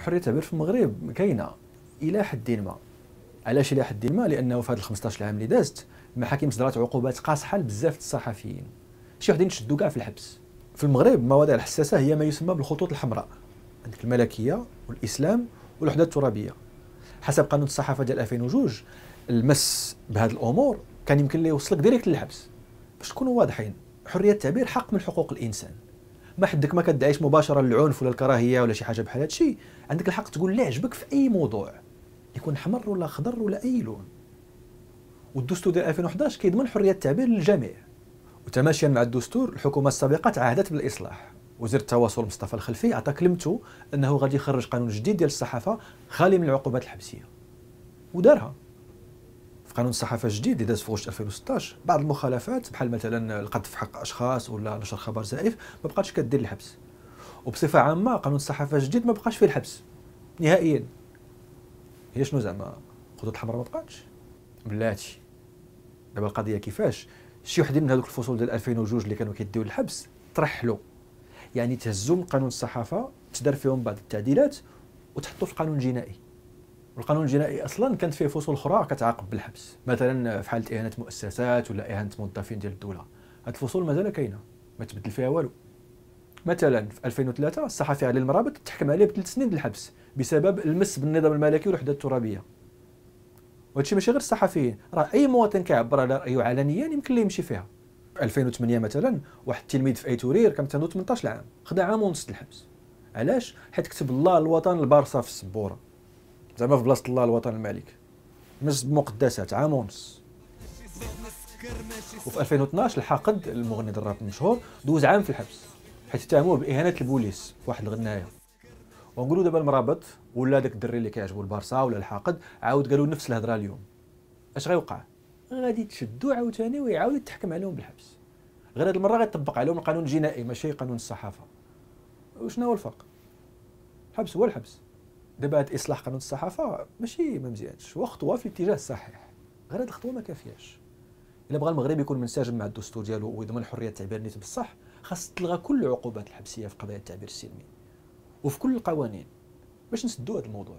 حريه التعبير في المغرب كاينة إلى حد ما. علاش إلى حد ما؟ لأنه في هذه ال 15 عام اللي دازت المحاكم صدرت عقوبات قاصحة لبزاف الصحفيين. شي وحدين تشدوا كاع في الحبس. في المغرب المواضيع الحساسة هي ما يسمى بالخطوط الحمراء. عندك الملكية والإسلام والوحدة الترابية. حسب قانون الصحافة ديال 2002 المس بهذه الأمور كان يمكن ليه يوصلك ديريكت للحبس. باش تكونوا واضحين حرية التعبير حق من حقوق الإنسان. ما حدك ما كدعيش مباشرة للعنف ولا الكراهية ولا شي حاجة بحال هادشي. عندك الحق تقول اللي عجبك في أي موضوع. يكون حمر ولا خضر ولا أي لون. والدستور ديال 2011 كيضمن حرية التعبير للجميع. وتماشيا مع الدستور الحكومة السابقة تعهدت بالإصلاح. وزير التواصل مصطفى الخلفي عطى كلمته إنه غادي يخرج قانون جديد ديال الصحافة خالي من العقوبات الحبسية. ودارها. في قانون الصحافة الجديد اللي داز في غشت 2016 بعض المخالفات بحال مثلا القذف في حق أشخاص ولا نشر خبر زائف ما بقاتش كدير الحبس. وبصفة عامة قانون الصحافة الجديد ما بقاش فيه الحبس نهائيا. هي شنو زعما؟ الخطوط الحمراء ما بقاتش؟ بلاتي. دابا القضية كيفاش؟ شي وحدين من هذوك الفصول ديال 2002 اللي كانوا كيديو الحبس ترحلوا يعني تهزوا من قانون الصحافة تدار فيهم بعض التعديلات وتحطوا في القانون الجنائي والقانون الجنائي أصلا كانت فيه فصول أخرى كتعاقب بالحبس. مثلا في حالة إهانة مؤسسات ولا إهانة موظفين ديال الدولة. هذه الفصول مازال كاينة ما تبدل فيها والو. مثلا في 2003 الصحفي علي المرابط تحكم عليه بثلاث سنين بالحبس بسبب المس بالنظام الملكي والوحده الترابية. وهادشي ماشي غير الصحفيين. راه أي مواطن كيعبر على رأيه علنيا يمكن ليه يمشي فيها. 2008 مثلا واحد التلميذ في ايتورير كان عنده 18 عام خدا عام ونص الحبس. علاش؟ حيت كتب الله الوطن البارصه في السبورة. زعما في بلاصة الله الوطن الملك. مس بمقدسات عام ونص. وفي 2012 الحاقد المغني الراب المشهور دوز عام في الحبس حيت اتهموه بإهانة البوليس في واحد الغناية. ونقولوا دابا المرابط ولا داك الدري اللي كيعجبو البارسا ولا الحاقد عاود قالوا نفس الهضرة اليوم. اش غيوقع؟ غادي تشدوا عاوتاني ويعاود يتحكم عليهم بالحبس. غير هذه المرة غيطبق عليهم القانون الجنائي ماشي قانون الصحافة. وشنو هو الفرق؟ الحبس هو الحبس. دابا إصلاح قانون الصحافة ماشي ما مزيانش هو خطوه في الاتجاه الصحيح غير هاد الخطوة ما كافياش. إلا بغى المغرب يكون منسجم مع الدستور ديالو ويضمن حرية التعبير نيت بصح خاص تلغى كل العقوبات الحبسية في قضايا التعبير السلمي. وفي كل القوانين. باش نسدوا هذا الموضوع.